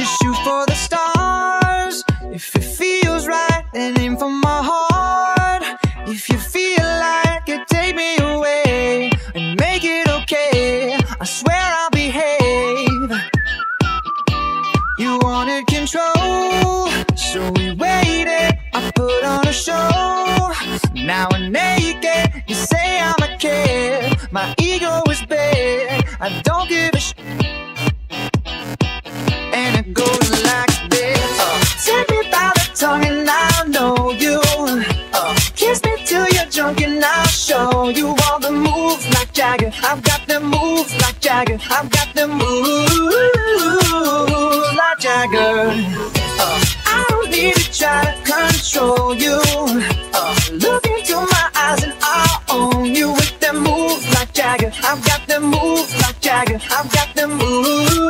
Just shoot for the stars. If it feels right, then aim for my heart. If you feel like it, take me away and make it okay. I swear I'll behave. You wanted control, so we waited. I put on a show. Now I'm naked. You say I'm a kid. My ego is big. I don't give a shit. And I'll show you all the moves like Jagger. I've got the moves like Jagger. I've got the moves like Jagger. Uh, I don't need to try to control you. Uh, look into my eyes and I'll own you with them moves like Jagger. I've got them moves like Jagger. I've got them moves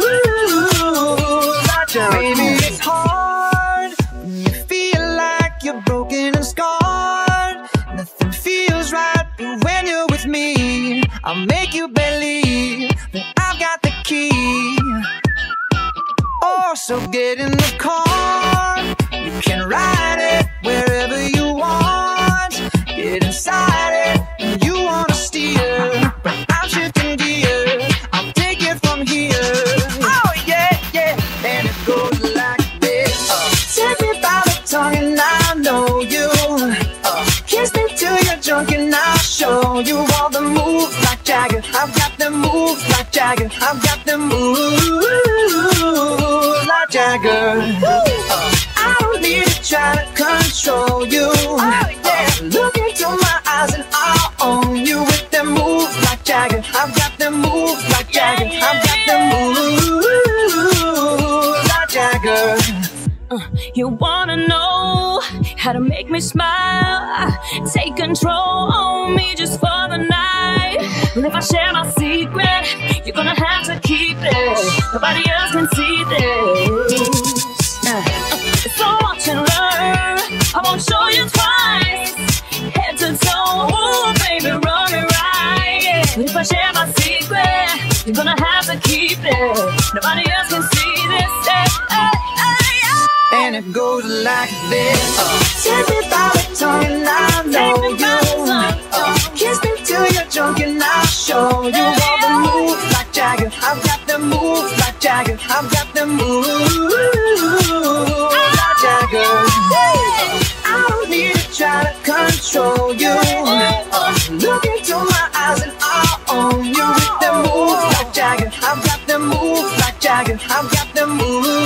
like Jagger. Baby, I'll make you believe that I've got the key. Oh, so get in the car. You can ride it wherever you want. Get inside got the moves like Jagger. I've got the moves like Jagger. Uh, I don't need to try to control you. Uh, look into my eyes and I'll own you with them moves like Jagger. I've got them moves like Jagger. I've got them moves like Jagger. You wanna know how to make me smile? Take control on me I share my secret, you're gonna have to keep it. Nobody else can see this. Uh, So watch and learn. I won't show you twice. Head to toe, ooh, baby, run it right. But if I share my secret, you're gonna have to keep it. Nobody else can see this. Hey, hey, hey, hey. And it goes like this. Uh, take me by the tongue I know Take me by the you. I've got the moves like Jagger. I don't need to try to control you. Look into my eyes and I'll own you with the moves like Jagger. I've got the moves like Jagger. I've got the moves